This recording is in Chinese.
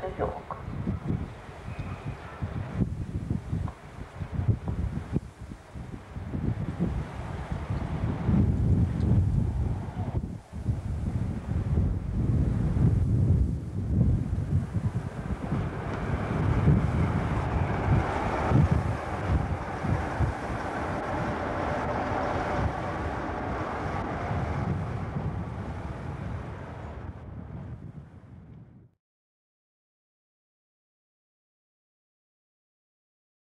真是有。